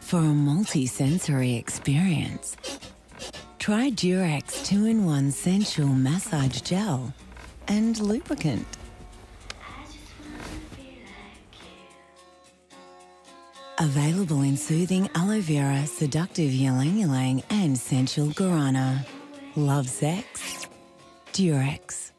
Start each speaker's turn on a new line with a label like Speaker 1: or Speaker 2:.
Speaker 1: For a multi-sensory experience, try Durex 2-in-1 Sensual Massage Gel and Lubricant. Available in soothing aloe vera, seductive ylang ylang, and sensual guarana. Love sex? Durex.